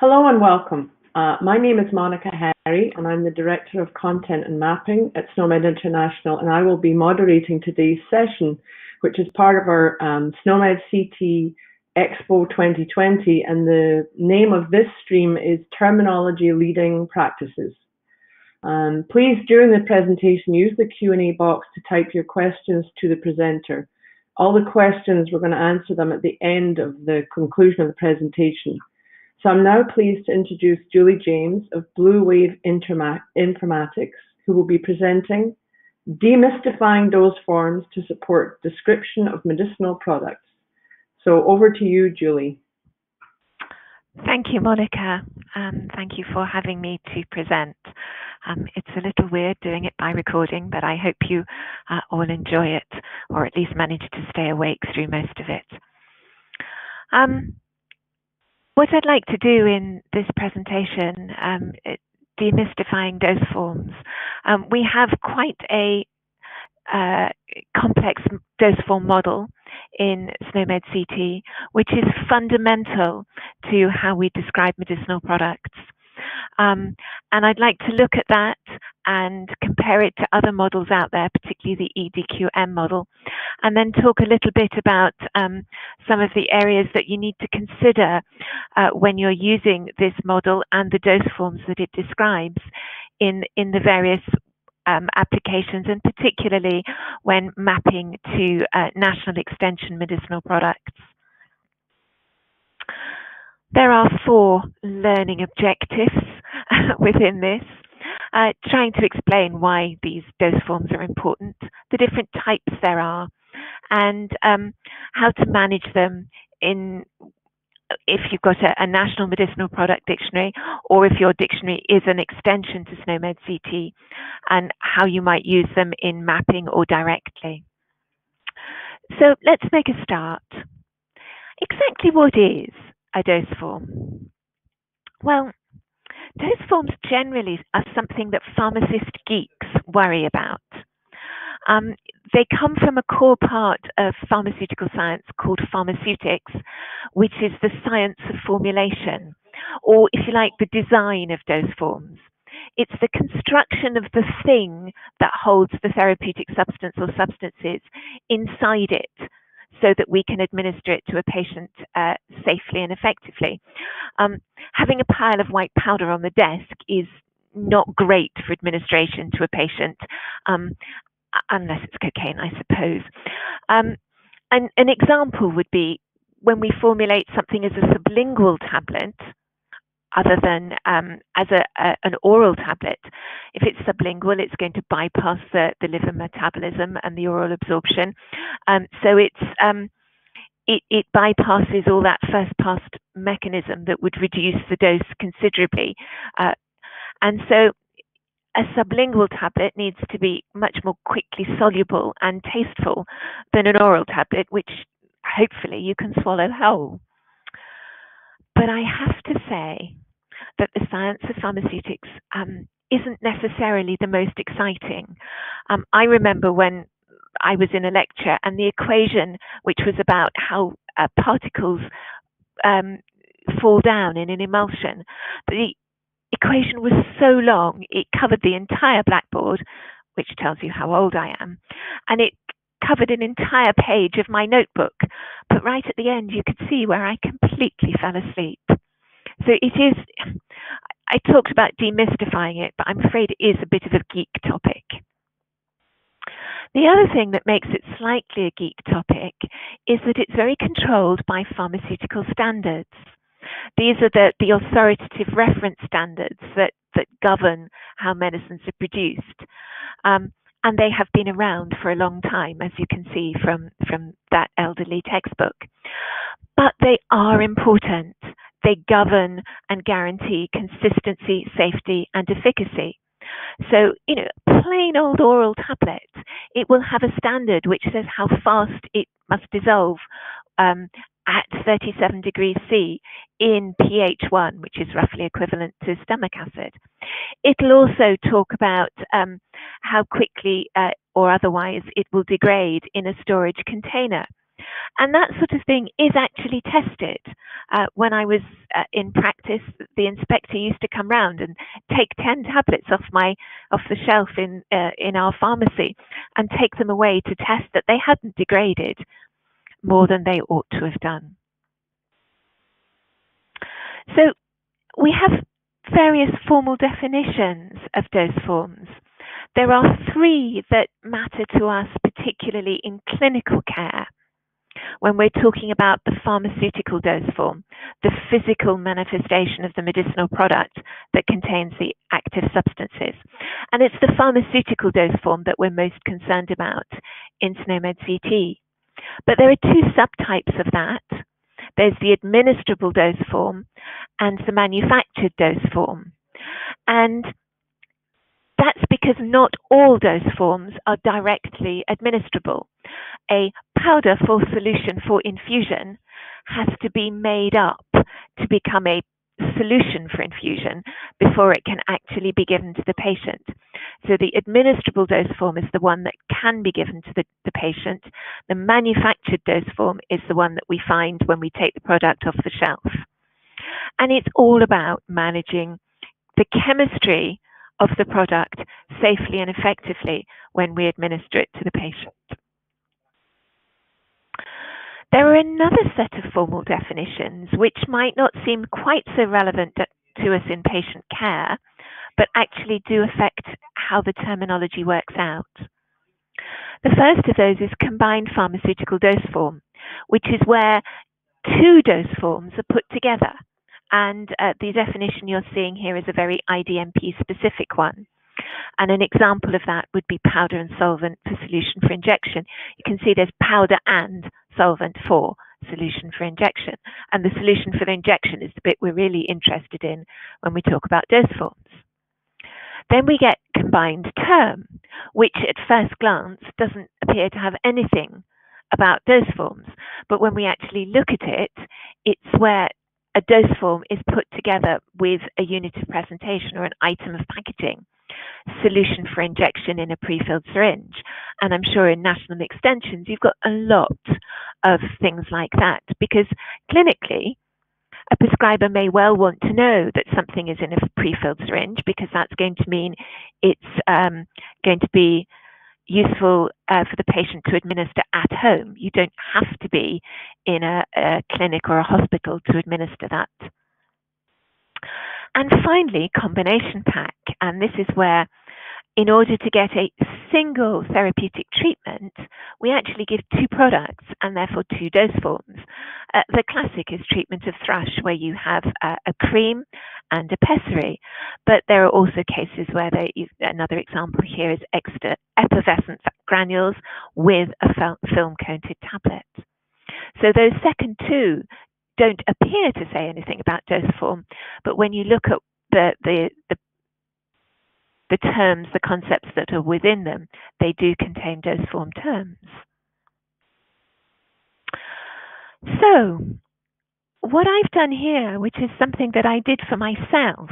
Hello and welcome. Uh, my name is Monica Harry and I'm the Director of Content and Mapping at SNOMED International and I will be moderating today's session which is part of our um, SNOMED CT Expo 2020 and the name of this stream is Terminology Leading Practices. Um, please, during the presentation, use the Q&A box to type your questions to the presenter. All the questions, we're going to answer them at the end of the conclusion of the presentation. So I'm now pleased to introduce Julie James of Blue Wave Informatics, who will be presenting Demystifying Dose Forms to Support Description of Medicinal Products. So over to you, Julie. Thank you, Monica. Um, thank you for having me to present. Um, it's a little weird doing it by recording, but I hope you uh, all enjoy it, or at least manage to stay awake through most of it. Um, what I'd like to do in this presentation, um, demystifying dose forms, um, we have quite a uh, complex dose form model in SNOMED CT, which is fundamental to how we describe medicinal products. Um, and I'd like to look at that and compare it to other models out there, particularly the EDQM model, and then talk a little bit about um, some of the areas that you need to consider uh, when you're using this model and the dose forms that it describes in, in the various um, applications, and particularly when mapping to uh, national extension medicinal products. There are four learning objectives within this, uh, trying to explain why these dose forms are important, the different types there are, and um, how to manage them in if you've got a, a, national medicinal product dictionary or if your dictionary is an extension to SNOMED CT and how you might use them in mapping or directly. So let's make a start. Exactly what is a dose form? Well, dose forms generally are something that pharmacist geeks worry about. Um, they come from a core part of pharmaceutical science called pharmaceutics, which is the science of formulation, or if you like, the design of dose forms. It's the construction of the thing that holds the therapeutic substance or substances inside it so that we can administer it to a patient uh, safely and effectively. Um, having a pile of white powder on the desk is not great for administration to a patient, um, unless it's cocaine, I suppose. Um, and an example would be when we formulate something as a sublingual tablet, other than um, as a, a, an oral tablet. If it's sublingual, it's going to bypass the, the liver metabolism and the oral absorption. Um, so it's um, it, it, bypasses all that first pass mechanism that would reduce the dose considerably. Uh, and so a sublingual tablet needs to be much more quickly soluble and tasteful than an oral tablet, which hopefully you can swallow whole. But I have to say that the science of pharmaceutics um, isn't necessarily the most exciting. Um, I remember when I was in a lecture and the equation, which was about how uh, particles um, fall down in an emulsion, the equation was so long, it covered the entire blackboard, which tells you how old I am, and it covered an entire page of my notebook. But right at the end, you could see where I completely fell asleep. So it is, I talked about demystifying it, but I'm afraid it is a bit of a geek topic. The other thing that makes it slightly a geek topic is that it's very controlled by pharmaceutical standards. These are the, the authoritative reference standards that, that govern how medicines are produced. Um, and they have been around for a long time, as you can see from, from that elderly textbook. But they are important. They govern and guarantee consistency, safety, and efficacy. So, you know, plain old oral tablet, it will have a standard which says how fast it must dissolve um, at 37 degrees C in pH 1, which is roughly equivalent to stomach acid. It'll also talk about um, how quickly uh, or otherwise it will degrade in a storage container. And that sort of thing is actually tested. Uh, when I was uh, in practice, the inspector used to come round and take 10 tablets off my off the shelf in uh, in our pharmacy and take them away to test that they hadn't degraded more than they ought to have done. So we have various formal definitions of dose forms. There are three that matter to us, particularly in clinical care when we're talking about the pharmaceutical dose form, the physical manifestation of the medicinal product that contains the active substances. And it's the pharmaceutical dose form that we're most concerned about in SNOMED CT. But there are two subtypes of that. There's the administrable dose form and the manufactured dose form. And that's because not all dose forms are directly administrable. A powder for solution for infusion has to be made up to become a solution for infusion before it can actually be given to the patient. So the administrable dose form is the one that can be given to the, the patient. The manufactured dose form is the one that we find when we take the product off the shelf. And it's all about managing the chemistry of the product safely and effectively when we administer it to the patient. There are another set of formal definitions which might not seem quite so relevant to us in patient care, but actually do affect how the terminology works out. The first of those is combined pharmaceutical dose form, which is where two dose forms are put together and uh, the definition you're seeing here is a very IDMP specific one. And an example of that would be powder and solvent for solution for injection. You can see there's powder and solvent for solution for injection. And the solution for the injection is the bit we're really interested in when we talk about dose forms. Then we get combined term, which at first glance doesn't appear to have anything about dose forms. But when we actually look at it, it's where a dose form is put together with a unit of presentation or an item of packaging, solution for injection in a pre-filled syringe. And I'm sure in national extensions, you've got a lot of things like that because clinically, a prescriber may well want to know that something is in a pre-filled syringe because that's going to mean it's um, going to be useful uh, for the patient to administer at home. You don't have to be in a, a clinic or a hospital to administer that. And finally, combination pack. And this is where in order to get a single therapeutic treatment, we actually give two products and therefore two dose forms. Uh, the classic is treatment of thrush, where you have uh, a cream and a pessary, but there are also cases where is another example here is extra effervescent granules with a film coated tablet. So those second two don't appear to say anything about dose form, but when you look at the, the, the the terms, the concepts that are within them, they do contain dose form terms. So, what I've done here, which is something that I did for myself,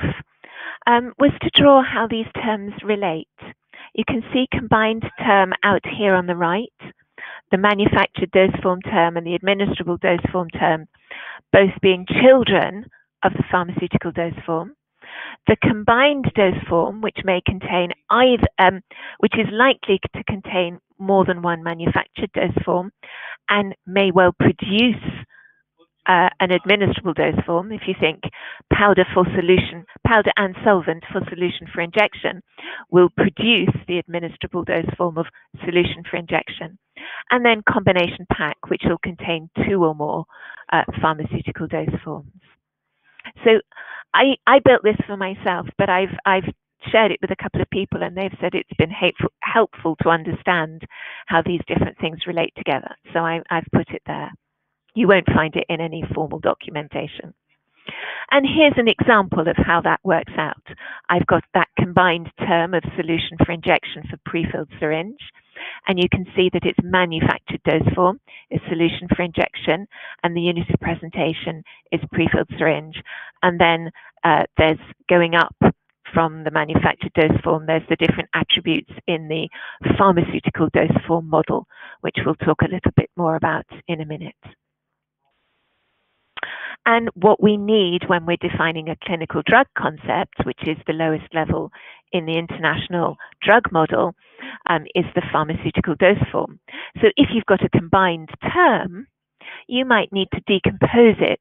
um, was to draw how these terms relate. You can see combined term out here on the right, the manufactured dose form term and the administrable dose form term, both being children of the pharmaceutical dose form. The combined dose form, which may contain either, um, which is likely to contain more than one manufactured dose form, and may well produce uh, an administrable dose form. If you think powder for solution, powder and solvent for solution for injection, will produce the administrable dose form of solution for injection, and then combination pack, which will contain two or more uh, pharmaceutical dose forms. So I, I built this for myself, but I've, I've shared it with a couple of people and they've said it's been hateful, helpful to understand how these different things relate together. So I, I've put it there. You won't find it in any formal documentation. And here's an example of how that works out. I've got that combined term of solution for injection for pre-filled syringe and you can see that its manufactured dose form is solution for injection, and the unit of presentation is prefilled syringe. And then uh, there's going up from the manufactured dose form, there's the different attributes in the pharmaceutical dose form model, which we'll talk a little bit more about in a minute. And what we need when we're defining a clinical drug concept, which is the lowest level in the international drug model, um, is the pharmaceutical dose form. So if you've got a combined term, you might need to decompose it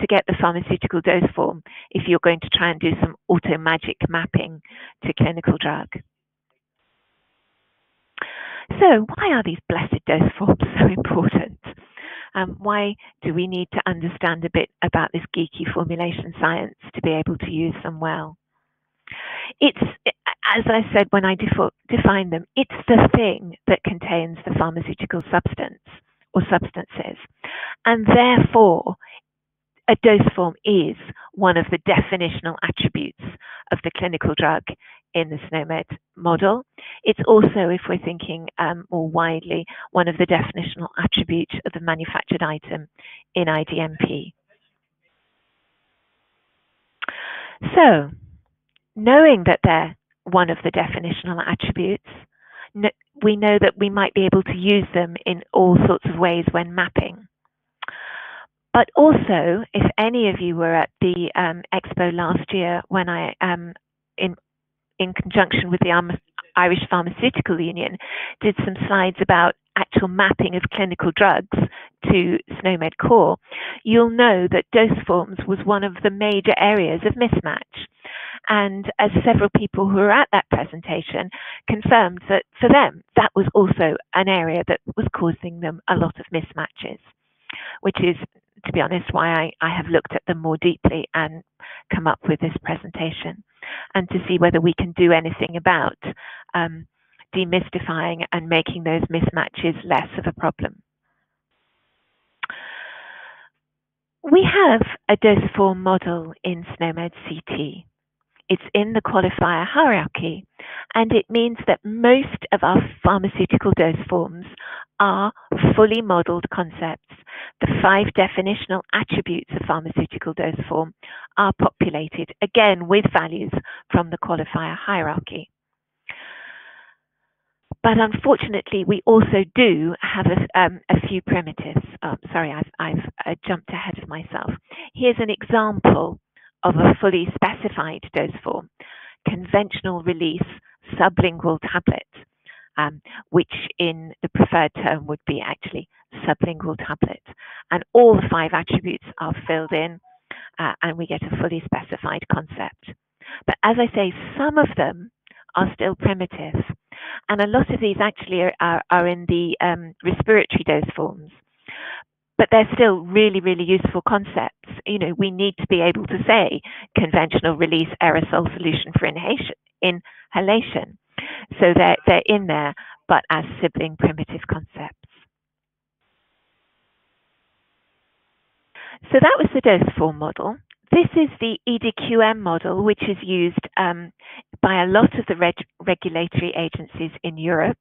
to get the pharmaceutical dose form if you're going to try and do some auto magic mapping to clinical drug. So why are these blessed dose forms so important? Um, why do we need to understand a bit about this geeky formulation science to be able to use them well? It's, as I said when I define them, it's the thing that contains the pharmaceutical substance or substances. And therefore, a dose form is one of the definitional attributes of the clinical drug in the SNOMED model. It's also, if we're thinking um, more widely, one of the definitional attributes of the manufactured item in IDMP. So, knowing that they're one of the definitional attributes, we know that we might be able to use them in all sorts of ways when mapping. But also, if any of you were at the um, expo last year when I, um, in, in conjunction with the Irish Pharmaceutical Union, did some slides about actual mapping of clinical drugs to SNOMED core, you'll know that dose forms was one of the major areas of mismatch. And as several people who were at that presentation confirmed that for them, that was also an area that was causing them a lot of mismatches, which is, to be honest, why I, I have looked at them more deeply and come up with this presentation and to see whether we can do anything about um, demystifying and making those mismatches less of a problem. We have a dose form model in SNOMED CT. It's in the qualifier hierarchy, and it means that most of our pharmaceutical dose forms are fully modeled concepts. The five definitional attributes of pharmaceutical dose form are populated, again, with values from the qualifier hierarchy. But unfortunately, we also do have a, um, a few primitives. Oh, sorry, I've, I've uh, jumped ahead of myself. Here's an example of a fully specified dose form, conventional release sublingual tablet, um, which in the preferred term would be actually sublingual tablet. And all the five attributes are filled in uh, and we get a fully specified concept. But as I say, some of them are still primitive. And a lot of these actually are, are, are in the um, respiratory dose forms but they're still really, really useful concepts. You know, we need to be able to say conventional release aerosol solution for inhalation. So they're, they're in there, but as sibling primitive concepts. So that was the dose form model. This is the EDQM model, which is used um, by a lot of the reg regulatory agencies in Europe,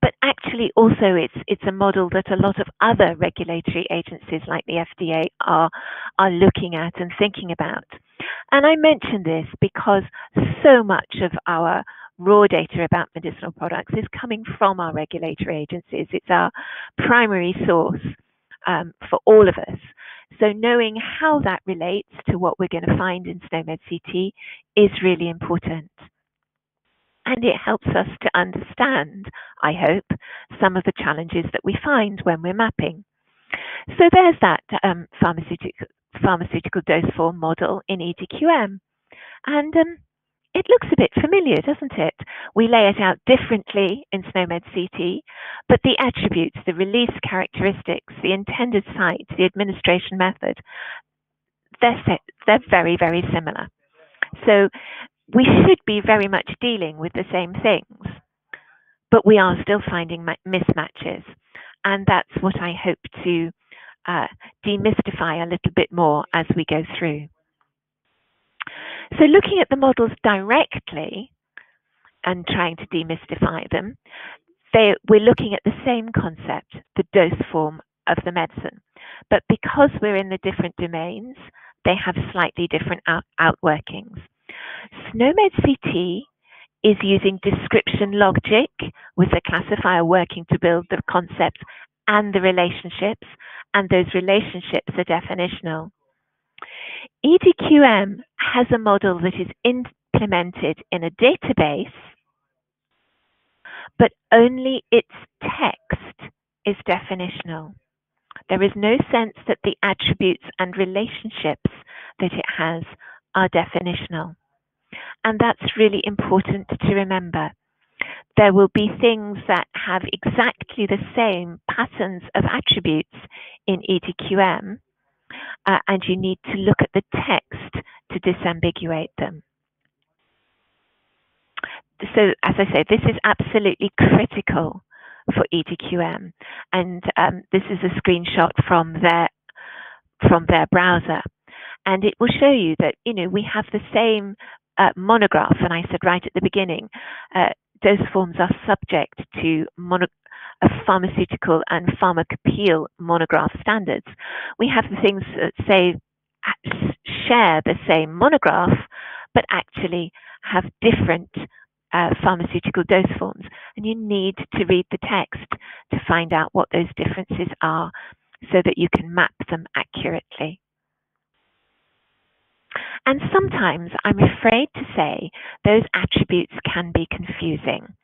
but actually also it's it's a model that a lot of other regulatory agencies like the FDA are are looking at and thinking about. And I mention this because so much of our raw data about medicinal products is coming from our regulatory agencies. It's our primary source um, for all of us. So knowing how that relates to what we're going to find in SNOMED CT is really important. And it helps us to understand, I hope, some of the challenges that we find when we're mapping. So there's that um, pharmaceutical, pharmaceutical dose form model in EDQM. And um, it looks a bit familiar, doesn't it? We lay it out differently in SNOMED CT, but the attributes, the release characteristics, the intended site, the administration method, they're, set, they're very, very similar. So we should be very much dealing with the same things, but we are still finding mismatches. And that's what I hope to uh, demystify a little bit more as we go through. So looking at the models directly and trying to demystify them, they, we're looking at the same concept, the dose form of the medicine. But because we're in the different domains, they have slightly different out, outworkings. SNOMED CT is using description logic with the classifier working to build the concepts and the relationships, and those relationships are definitional. EDQM has a model that is implemented in a database, but only its text is definitional. There is no sense that the attributes and relationships that it has are definitional. And that's really important to remember. There will be things that have exactly the same patterns of attributes in EDQM, uh, and you need to look at the text to disambiguate them. So, as I say, this is absolutely critical for EDQM, and um, this is a screenshot from their from their browser, and it will show you that you know we have the same uh, monograph, and I said right at the beginning, uh, forms are subject to mono pharmaceutical and pharmacopoeial monograph standards. We have the things that say share the same monograph, but actually have different uh, pharmaceutical dose forms. And you need to read the text to find out what those differences are so that you can map them accurately. And sometimes I'm afraid to say those attributes can be confusing.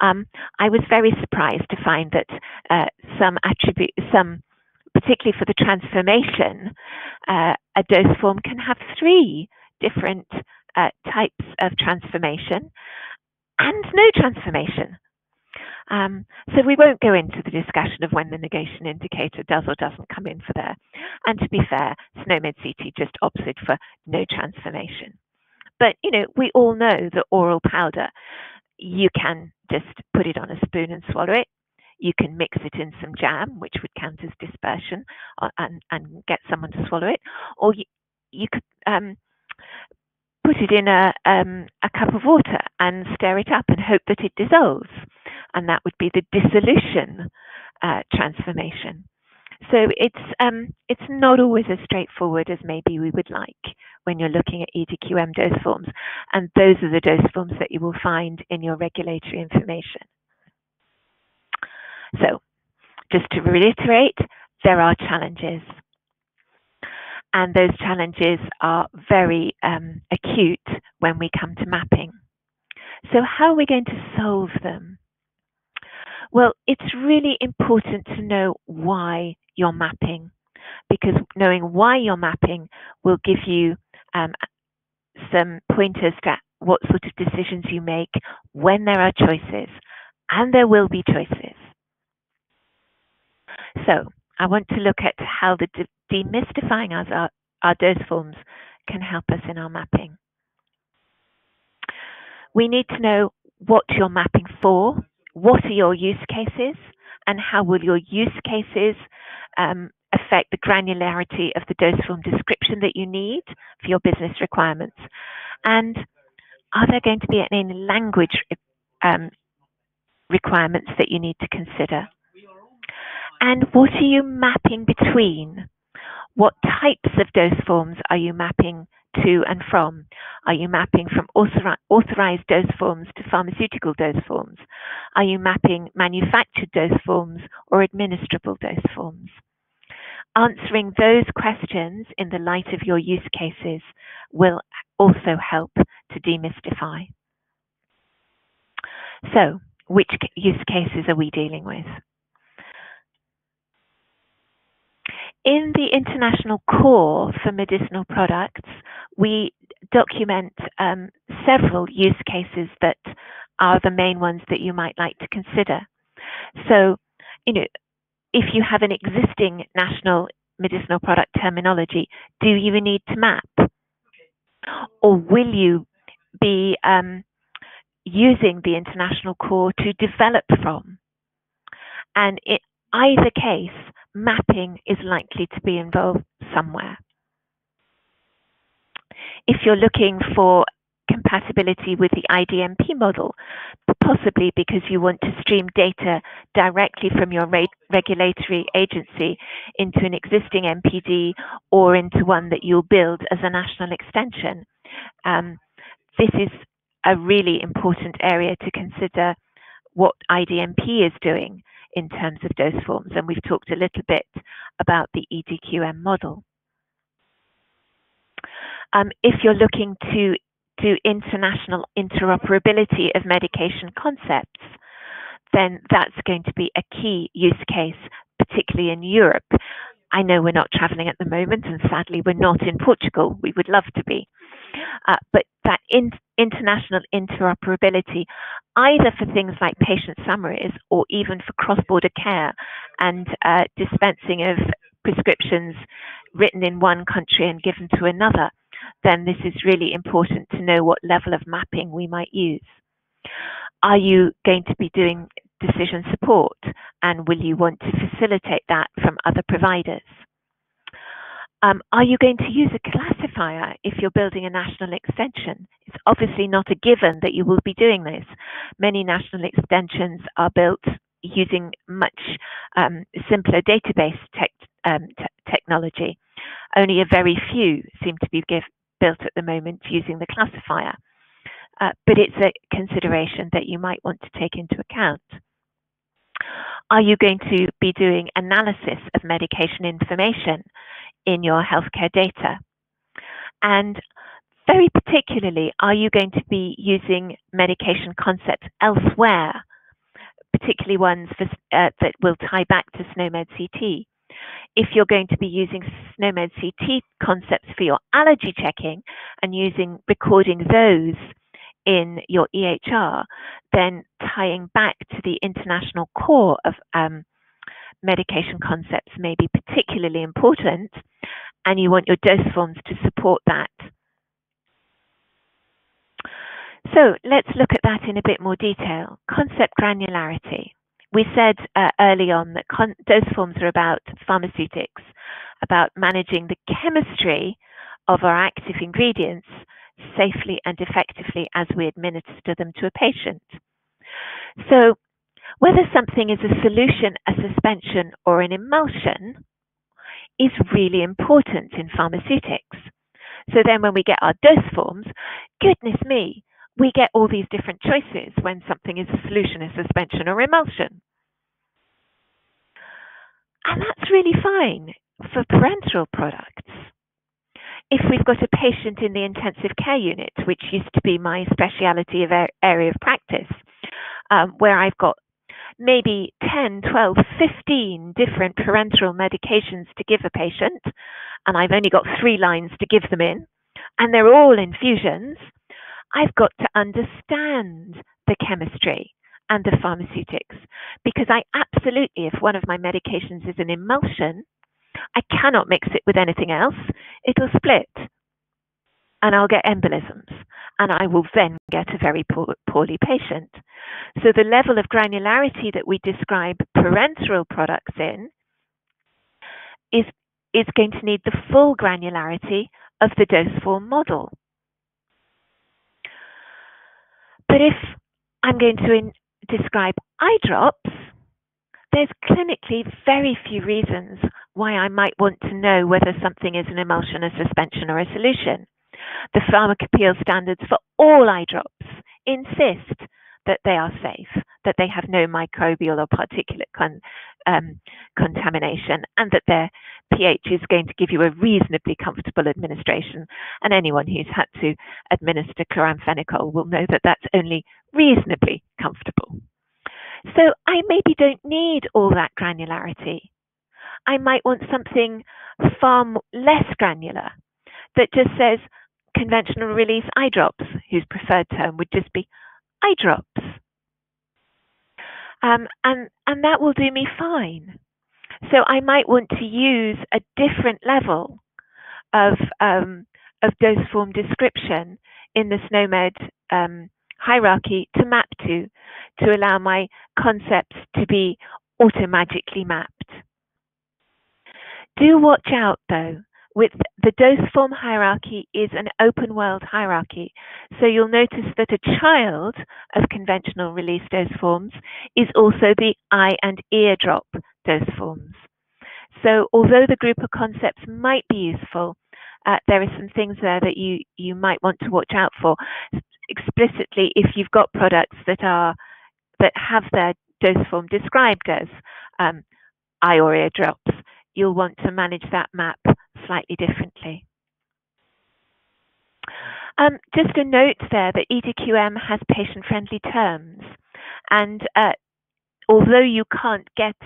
Um, I was very surprised to find that uh, some attribute, some particularly for the transformation, uh, a dose form can have three different uh, types of transformation and no transformation. Um, so we won't go into the discussion of when the negation indicator does or doesn't come in for there. And to be fair, SNOMED CT just opted for no transformation. But, you know, we all know that oral powder, you can just put it on a spoon and swallow it. You can mix it in some jam, which would count as dispersion, uh, and, and get someone to swallow it. Or you, you could um, put it in a, um, a cup of water and stir it up and hope that it dissolves. And that would be the dissolution uh, transformation. So it's um, it's not always as straightforward as maybe we would like when you're looking at EDQM dose forms, and those are the dose forms that you will find in your regulatory information. So, just to reiterate, there are challenges and those challenges are very um, acute when we come to mapping. So how are we going to solve them? Well, it's really important to know why you're mapping because knowing why you're mapping will give you um, some pointers to what sort of decisions you make when there are choices, and there will be choices. So I want to look at how the de demystifying our, our dose forms can help us in our mapping. We need to know what you're mapping for, what are your use cases, and how will your use cases um, affect the granularity of the dose form description that you need for your business requirements. And are there going to be any language um, requirements that you need to consider? And what are you mapping between? What types of dose forms are you mapping to and from? Are you mapping from authorized dose forms to pharmaceutical dose forms? Are you mapping manufactured dose forms or administrable dose forms? Answering those questions in the light of your use cases will also help to demystify. So, which use cases are we dealing with? in the international core for medicinal products, we document um, several use cases that are the main ones that you might like to consider. So, you know, if you have an existing national medicinal product terminology, do you need to map? Or will you be um, using the international core to develop from? And in either case, mapping is likely to be involved somewhere. If you're looking for compatibility with the IDMP model, possibly because you want to stream data directly from your regulatory agency into an existing MPD or into one that you'll build as a national extension. Um, this is a really important area to consider what IDMP is doing in terms of dose forms, and we've talked a little bit about the EDQM model. Um, if you're looking to do international interoperability of medication concepts, then that's going to be a key use case, particularly in Europe. I know we're not traveling at the moment, and sadly, we're not in Portugal. We would love to be. Uh, but that in, international interoperability, either for things like patient summaries or even for cross border care and uh, dispensing of prescriptions written in one country and given to another, then this is really important to know what level of mapping we might use. Are you going to be doing decision support and will you want to facilitate that from other providers? Um, are you going to use a classifier if you're building a national extension? It's obviously not a given that you will be doing this. Many national extensions are built using much um, simpler database tech, um, technology. Only a very few seem to be give, built at the moment using the classifier. Uh, but it's a consideration that you might want to take into account. Are you going to be doing analysis of medication information in your healthcare data? And very particularly, are you going to be using medication concepts elsewhere, particularly ones for, uh, that will tie back to SNOMED CT? If you're going to be using SNOMED CT concepts for your allergy checking and using recording those in your EHR, then tying back to the international core of um, medication concepts may be particularly important, and you want your dose forms to support that. So let's look at that in a bit more detail. Concept granularity. We said uh, early on that dose forms are about pharmaceutics, about managing the chemistry of our active ingredients safely and effectively as we administer them to a patient. So whether something is a solution, a suspension, or an emulsion is really important in pharmaceutics. So then when we get our dose forms, goodness me, we get all these different choices when something is a solution, a suspension, or emulsion. And that's really fine for parenteral products. If we've got a patient in the intensive care unit, which used to be my speciality of area of practice, um, where I've got maybe 10, 12, 15 different parenteral medications to give a patient, and I've only got three lines to give them in, and they're all infusions, I've got to understand the chemistry and the pharmaceutics because I absolutely, if one of my medications is an emulsion, I cannot mix it with anything else. It'll split and I'll get embolisms and I will then get a very poor, poorly patient. So the level of granularity that we describe parenteral products in is, is going to need the full granularity of the dose form model. But if I'm going to in, describe eye drops, there's clinically very few reasons why I might want to know whether something is an emulsion, a suspension, or a solution. The pharmacopoeial standards for all eye drops insist that they are safe, that they have no microbial or particulate con um, contamination, and that their pH is going to give you a reasonably comfortable administration. And anyone who's had to administer chloramphenicol will know that that's only reasonably comfortable. So I maybe don't need all that granularity. I might want something far less granular that just says conventional release eye drops, whose preferred term would just be eye drops. Um, and, and that will do me fine. So I might want to use a different level of, um, of dose form description in the SNOMED um, hierarchy to map to, to allow my concepts to be automagically mapped. Do watch out though, with the dose form hierarchy is an open world hierarchy. So you'll notice that a child of conventional release dose forms is also the eye and ear drop dose forms. So although the group of concepts might be useful, uh, there are some things there that you, you might want to watch out for explicitly if you've got products that are that have their dose form described as um, ear drops, you'll want to manage that map slightly differently. Um, just a note there that EDQM has patient-friendly terms, and uh, although you can't get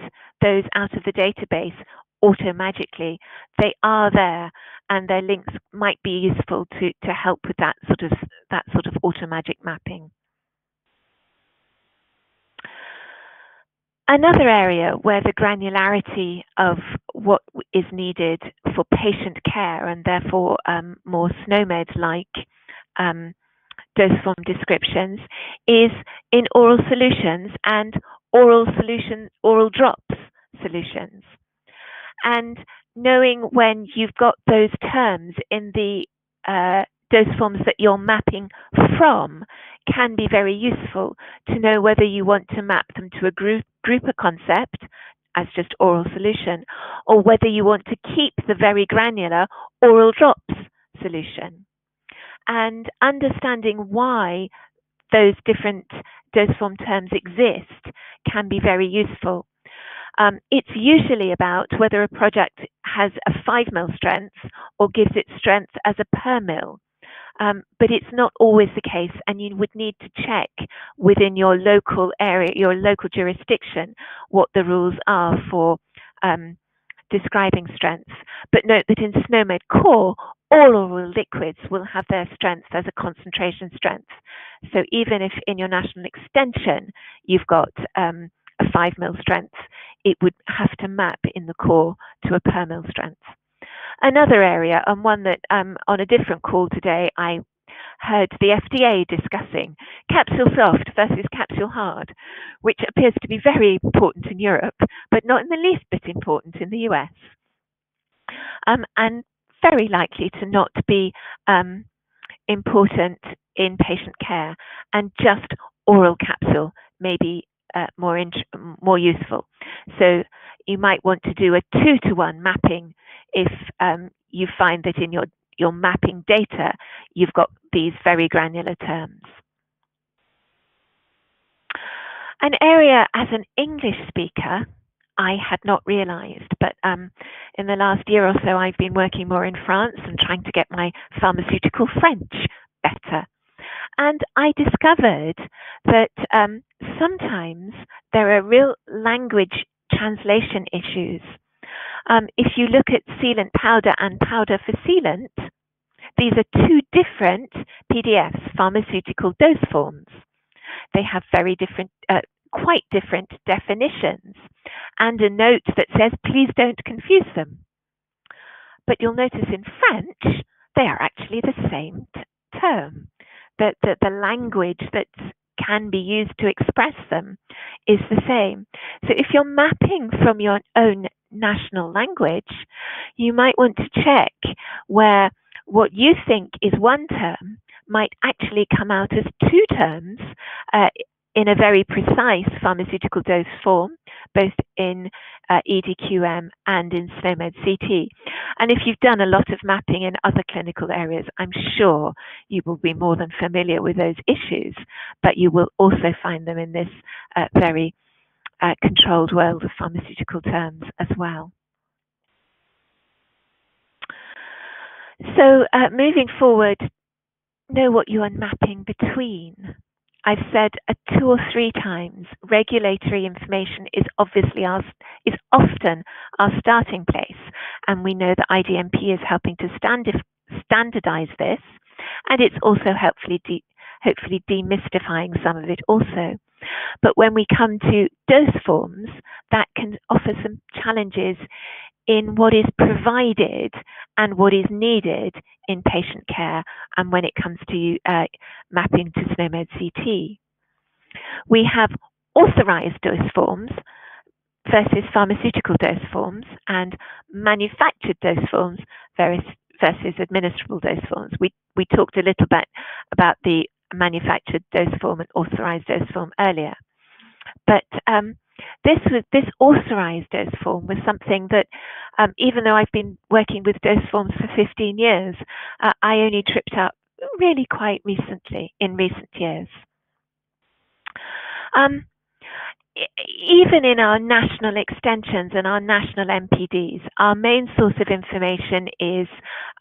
those out of the database automagically, they are there, and their links might be useful to to help with that sort of that sort of automagic mapping. Another area where the granularity of what is needed for patient care and therefore um, more SNOMED-like um, dose form descriptions is in oral solutions and oral solution, oral drops solutions. And knowing when you've got those terms in the uh, dose forms that you're mapping from can be very useful to know whether you want to map them to a group grouper concept as just oral solution or whether you want to keep the very granular oral drops solution and understanding why those different dose form terms exist can be very useful. Um, it's usually about whether a project has a 5 mil strength or gives it strength as a per mil. Um, but it's not always the case, and you would need to check within your local area, your local jurisdiction, what the rules are for um, describing strengths. But note that in SNOMED core, all oral liquids will have their strength as a concentration strength. So even if in your national extension you've got um, a 5 mil strength, it would have to map in the core to a per mil strength. Another area, and one that um, on a different call today I heard the FDA discussing capsule soft versus capsule hard, which appears to be very important in Europe, but not in the least bit important in the US. Um, and very likely to not be um, important in patient care, and just oral capsule may be uh, more more useful. So you might want to do a two to one mapping if um, you find that in your your mapping data you've got these very granular terms. An area as an English speaker I had not realized. But um, in the last year or so, I've been working more in France and trying to get my pharmaceutical French better. And I discovered that um, sometimes there are real language translation issues. Um, if you look at sealant powder and powder for sealant, these are two different PDFs, pharmaceutical dose forms. They have very different, uh, quite different definitions and a note that says, please don't confuse them. But you'll notice in French, they are actually the same term. That the, the language that can be used to express them is the same. So if you're mapping from your own national language, you might want to check where what you think is one term might actually come out as two terms uh, in a very precise pharmaceutical dose form, both in uh, EDQM and in SNOMED CT. And if you've done a lot of mapping in other clinical areas, I'm sure you will be more than familiar with those issues, but you will also find them in this uh, very uh, controlled world of pharmaceutical terms as well. So uh, moving forward, know what you are mapping between. I've said uh, two or three times, regulatory information is obviously our, is often our starting place, and we know that IDMP is helping to standardize this, and it's also helpfully de hopefully demystifying some of it also. But when we come to dose forms, that can offer some challenges in what is provided and what is needed in patient care and when it comes to uh, mapping to SNOMED CT. We have authorized dose forms versus pharmaceutical dose forms and manufactured dose forms versus, administrable dose forms. We, we talked a little bit about the manufactured dose form and authorized dose form earlier. But um, this was this authorized dose form was something that, um, even though I've been working with dose forms for 15 years, uh, I only tripped up really quite recently in recent years. Um, even in our national extensions and our national MPDs, our main source of information is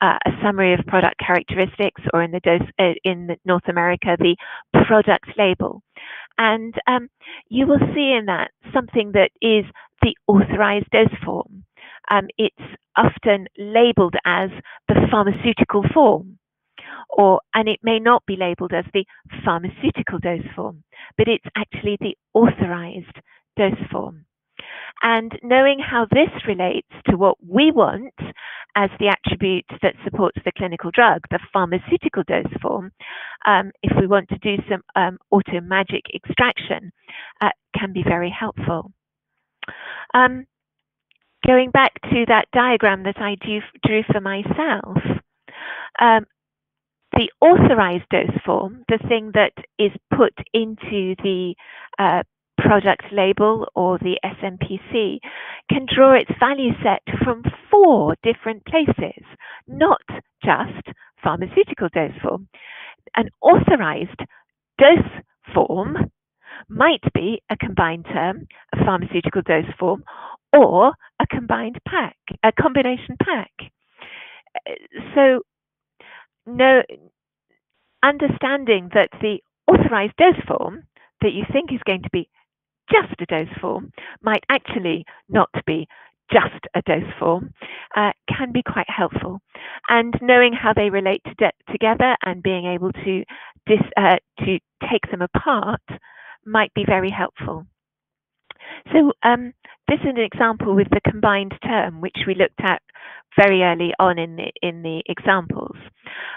uh, a summary of product characteristics, or in the dose uh, in North America, the product label. And um, you will see in that something that is the authorized dose form. Um, it's often labeled as the pharmaceutical form or and it may not be labeled as the pharmaceutical dose form, but it's actually the authorized dose form. And knowing how this relates to what we want as the attribute that supports the clinical drug, the pharmaceutical dose form, um, if we want to do some um, auto magic extraction, uh, can be very helpful. Um, going back to that diagram that I drew, drew for myself, um, the authorized dose form, the thing that is put into the uh, product label or the SMPC, can draw its value set from four different places, not just pharmaceutical dose form. An authorized dose form might be a combined term, a pharmaceutical dose form, or a combined pack, a combination pack. So no, understanding that the authorized dose form that you think is going to be just a dose form might actually not be just a dose form uh, can be quite helpful. And knowing how they relate to together and being able to dis, uh, to take them apart might be very helpful. So um, this is an example with the combined term, which we looked at very early on in the in the examples.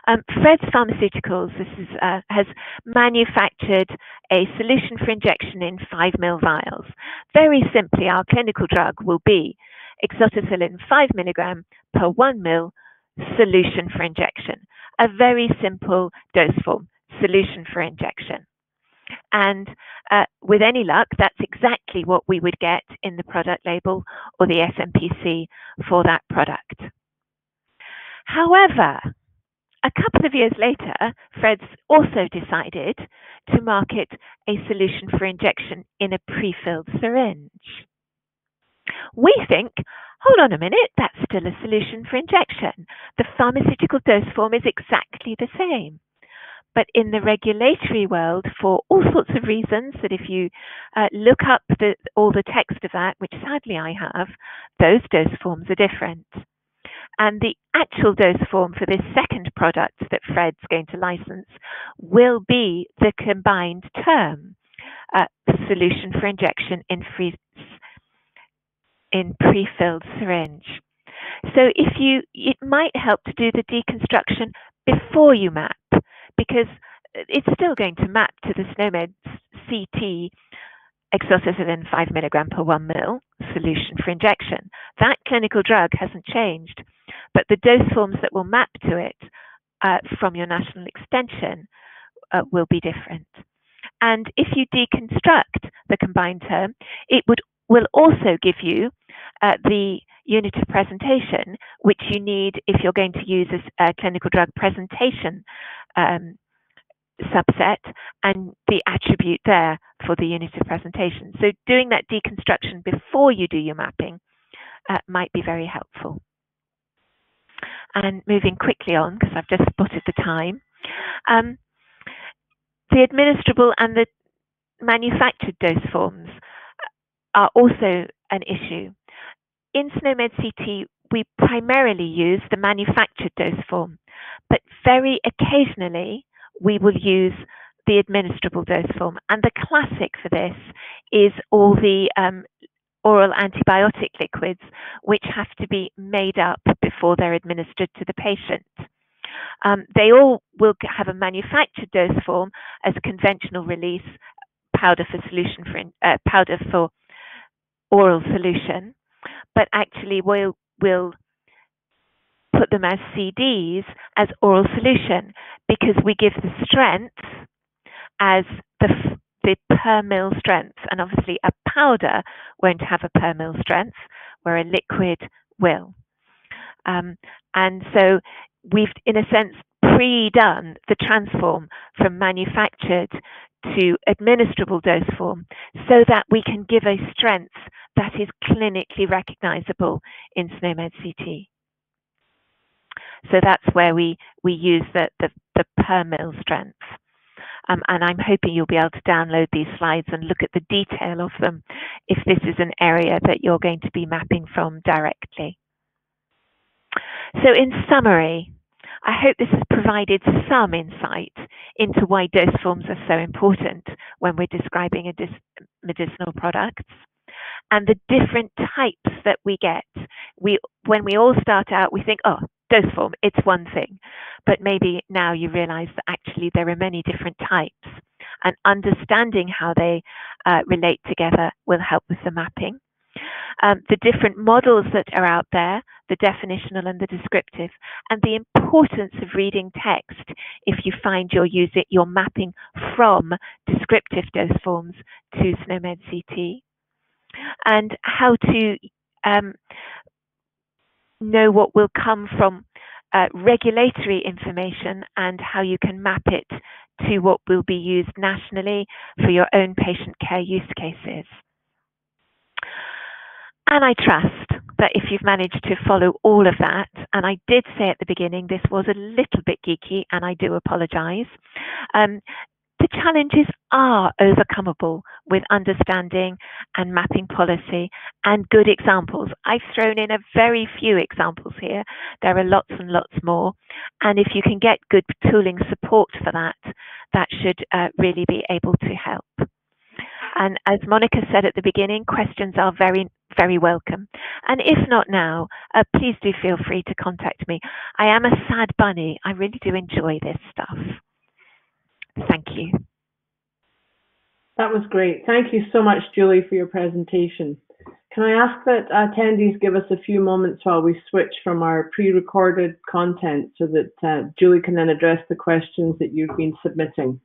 Um, Fred's Pharmaceuticals is, uh, has manufactured a solution for injection in 5 ml vials. Very simply, our clinical drug will be exotocillin 5 milligram per 1 ml solution for injection. A very simple dose form, solution for injection. And uh, with any luck, that's exactly what we would get in the product label or the SMPC for that product. However, a couple of years later, Fred's also decided to market a solution for injection in a pre-filled syringe. We think, hold on a minute, that's still a solution for injection. The pharmaceutical dose form is exactly the same. But in the regulatory world, for all sorts of reasons, that if you uh, look up the, all the text of that, which sadly I have, those dose forms are different. And the actual dose form for this second product that Fred's going to license will be the combined term uh, solution for injection in free in pre-filled syringe. So if you, it might help to do the deconstruction before you map because it's still going to map to the SNOMED CT exotocillin 5 milligram per 1 mil solution for injection. That clinical drug hasn't changed, but the dose forms that will map to it uh, from your national extension uh, will be different. And if you deconstruct the combined term, it would will also give you uh, the unit of presentation, which you need if you're going to use a, a clinical drug presentation um, subset and the attribute there for the unit of presentation. So doing that deconstruction before you do your mapping uh, might be very helpful. And moving quickly on, because I've just spotted the time, um, the administrable and the manufactured dose forms are also an issue. In SNOMED CT, we primarily use the manufactured dose form, but very occasionally we will use the administrable dose form. And the classic for this is all the um, oral antibiotic liquids, which have to be made up before they're administered to the patient. Um, they all will have a manufactured dose form as conventional release powder for solution for uh, powder for oral solution, but actually we'll we'll put them as CDs as oral solution because we give the strength as the, the per mil strength. And obviously, a powder won't have a per mil strength, where a liquid will. Um, and so we've, in a sense, pre-done the transform from manufactured to administrable dose form so that we can give a strength that is clinically recognizable in SNOMED CT. So that's where we, we use the, the, the per mil strength. Um, and I'm hoping you'll be able to download these slides and look at the detail of them if this is an area that you're going to be mapping from directly. So in summary, I hope this has provided some insight into why dose forms are so important when we're describing medicinal products and the different types that we get. We, when we all start out, we think, oh, dose form, it's one thing. But maybe now you realize that actually there are many different types and understanding how they uh, relate together will help with the mapping. Um, the different models that are out there, the definitional and the descriptive, and the importance of reading text if you find you're using mapping from descriptive dose forms to SNOMED CT, and how to um, know what will come from uh, regulatory information and how you can map it to what will be used nationally for your own patient care use cases. And I trust that if you've managed to follow all of that, and I did say at the beginning this was a little bit geeky, and I do apologize, um, the challenges are overcomable with understanding and mapping policy and good examples. I've thrown in a very few examples here. There are lots and lots more. And if you can get good tooling support for that, that should uh, really be able to help. And as Monica said at the beginning, questions are very, very welcome. And if not now, uh, please do feel free to contact me. I am a sad bunny. I really do enjoy this stuff. Thank you. That was great. Thank you so much, Julie, for your presentation. Can I ask that attendees give us a few moments while we switch from our pre-recorded content so that uh, Julie can then address the questions that you've been submitting.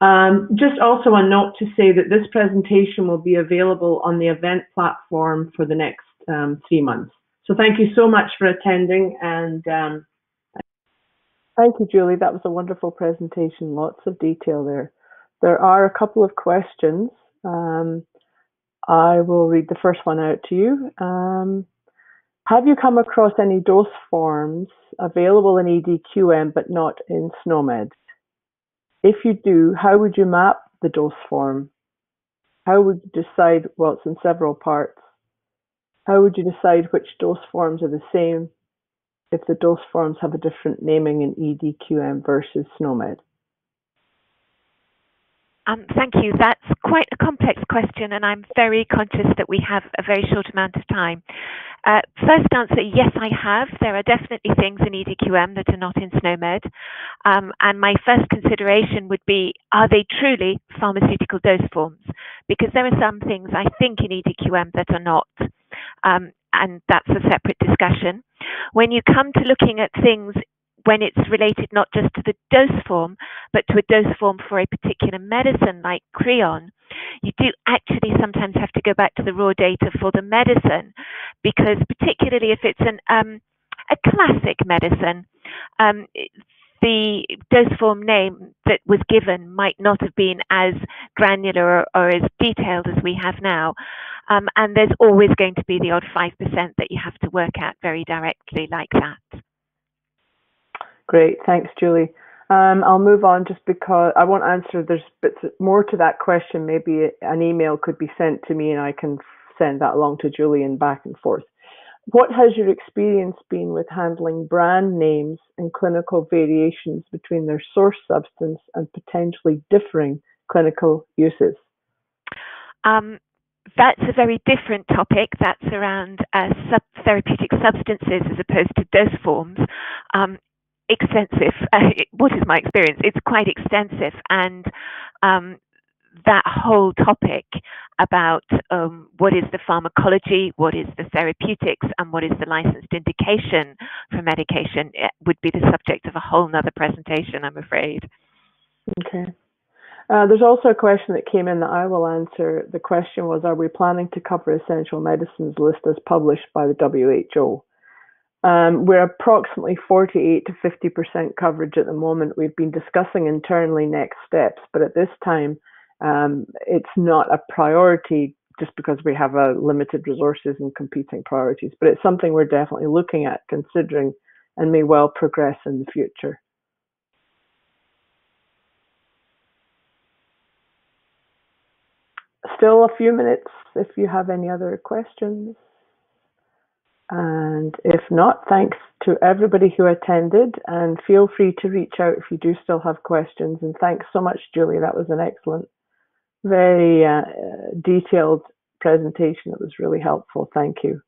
Um, just also a note to say that this presentation will be available on the event platform for the next um, three months. So thank you so much for attending and um, thank you, Julie. That was a wonderful presentation. Lots of detail there. There are a couple of questions. Um, I will read the first one out to you. Um, have you come across any dose forms available in EDQM but not in SNOMED? If you do, how would you map the dose form? How would you decide, well, it's in several parts. How would you decide which dose forms are the same if the dose forms have a different naming in EDQM versus SNOMED? Um, thank you. That's quite a complex question, and I'm very conscious that we have a very short amount of time. Uh, first answer, yes, I have. There are definitely things in EDQM that are not in SNOMED. Um, and my first consideration would be, are they truly pharmaceutical dose forms? Because there are some things I think in EDQM that are not. Um, and that's a separate discussion. When you come to looking at things when it's related not just to the dose form, but to a dose form for a particular medicine like Creon, you do actually sometimes have to go back to the raw data for the medicine, because particularly if it's an um, a classic medicine, um, the dose form name that was given might not have been as granular or, or as detailed as we have now. Um, and there's always going to be the odd 5% that you have to work at very directly like that. Great, thanks, Julie. Um, I'll move on just because I won't answer. There's bits more to that question. Maybe an email could be sent to me and I can send that along to Julie and back and forth. What has your experience been with handling brand names and clinical variations between their source substance and potentially differing clinical uses? Um, that's a very different topic. That's around uh, sub therapeutic substances as opposed to dose forms. Um, extensive. Uh, what is my experience? It's quite extensive, and um, that whole topic about um, what is the pharmacology, what is the therapeutics, and what is the licensed indication for medication would be the subject of a whole nother presentation, I'm afraid. Okay. Uh, there's also a question that came in that I will answer. The question was Are we planning to cover essential medicines list as published by the WHO? Um, we're approximately 48 to 50% coverage at the moment. We've been discussing internally next steps, but at this time, um, it's not a priority just because we have a limited resources and competing priorities. But it's something we're definitely looking at, considering, and may well progress in the future. Still a few minutes if you have any other questions. And if not, thanks to everybody who attended and feel free to reach out if you do still have questions. And thanks so much, Julie. That was an excellent, very uh, detailed presentation. It was really helpful. Thank you.